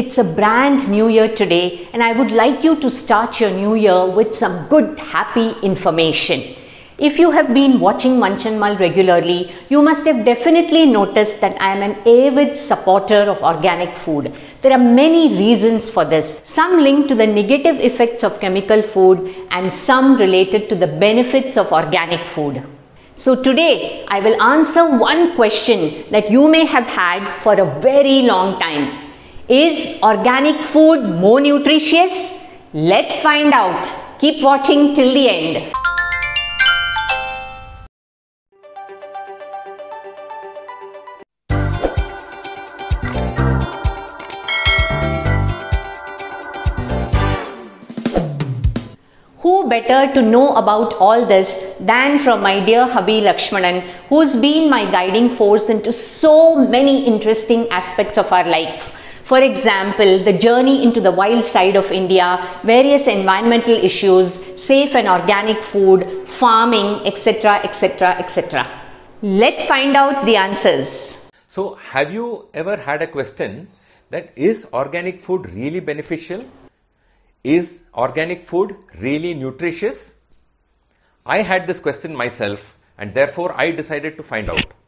It's a brand new year today, and I would like you to start your new year with some good, happy information. If you have been watching Munch and regularly, you must have definitely noticed that I am an avid supporter of organic food. There are many reasons for this. Some linked to the negative effects of chemical food and some related to the benefits of organic food. So today I will answer one question that you may have had for a very long time. Is organic food more nutritious? Let's find out. Keep watching till the end. Who better to know about all this than from my dear hubby Lakshmanan, who's been my guiding force into so many interesting aspects of our life. For example, the journey into the wild side of India, various environmental issues, safe and organic food, farming, etc., etc., etc. Let's find out the answers. So, have you ever had a question that is organic food really beneficial? Is organic food really nutritious? I had this question myself and therefore I decided to find out.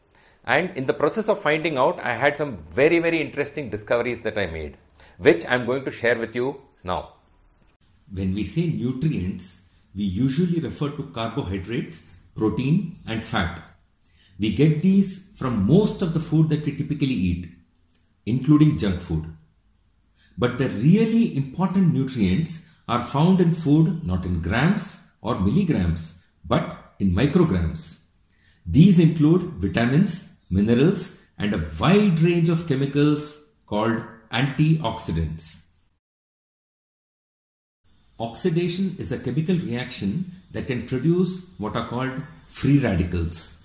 And in the process of finding out, I had some very, very interesting discoveries that I made, which I'm going to share with you now. When we say nutrients, we usually refer to carbohydrates, protein, and fat. We get these from most of the food that we typically eat, including junk food. But the really important nutrients are found in food not in grams or milligrams, but in micrograms. These include vitamins, minerals, and a wide range of chemicals called antioxidants. Oxidation is a chemical reaction that can produce what are called free radicals.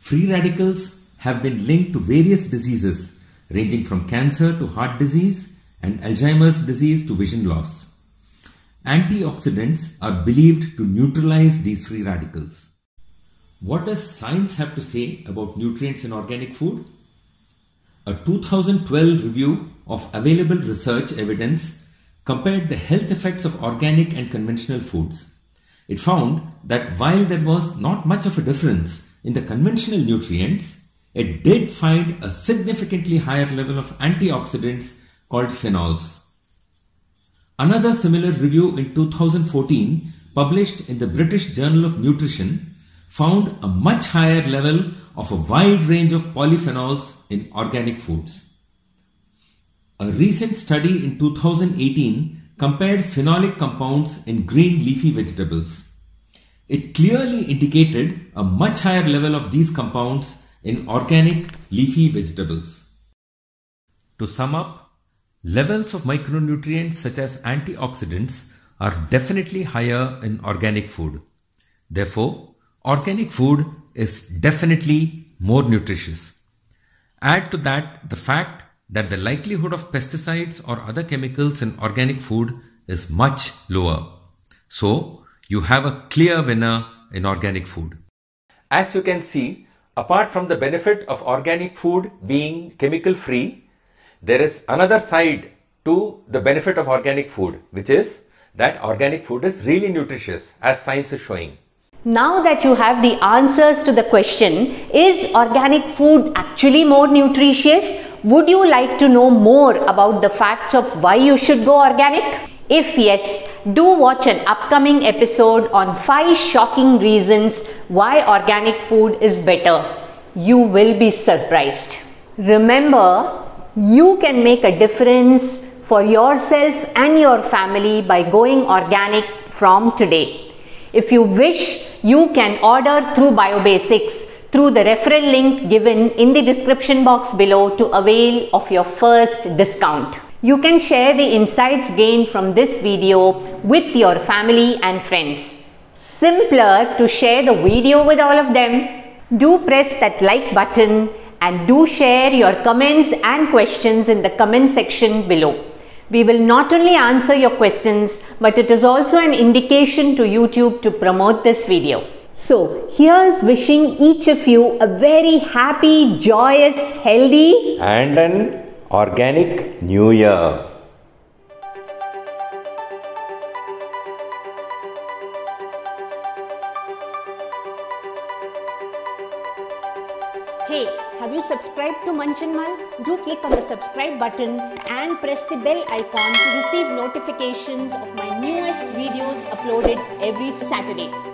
Free radicals have been linked to various diseases ranging from cancer to heart disease and Alzheimer's disease to vision loss. Antioxidants are believed to neutralize these free radicals. What does science have to say about nutrients in organic food? A 2012 review of available research evidence compared the health effects of organic and conventional foods. It found that while there was not much of a difference in the conventional nutrients, it did find a significantly higher level of antioxidants called phenols. Another similar review in 2014 published in the British Journal of Nutrition found a much higher level of a wide range of polyphenols in organic foods. A recent study in 2018 compared phenolic compounds in green leafy vegetables. It clearly indicated a much higher level of these compounds in organic leafy vegetables. To sum up, levels of micronutrients such as antioxidants are definitely higher in organic food. Therefore, organic food is definitely more nutritious. Add to that the fact that the likelihood of pesticides or other chemicals in organic food is much lower. So, you have a clear winner in organic food. As you can see, apart from the benefit of organic food being chemical free, there is another side to the benefit of organic food, which is that organic food is really nutritious as science is showing. Now that you have the answers to the question, is organic food actually more nutritious? Would you like to know more about the facts of why you should go organic? If yes, do watch an upcoming episode on 5 shocking reasons why organic food is better. You will be surprised. Remember, you can make a difference for yourself and your family by going organic from today. If you wish, you can order through BioBasics through the referral link given in the description box below to avail of your first discount. You can share the insights gained from this video with your family and friends. Simpler to share the video with all of them. Do press that like button and do share your comments and questions in the comment section below. We will not only answer your questions, but it is also an indication to YouTube to promote this video. So here's wishing each of you a very happy, joyous, healthy and an organic new year. Hey, have you subscribed to Munch and Mull? Do click on the subscribe button and press the bell icon to receive notifications of my newest videos uploaded every Saturday.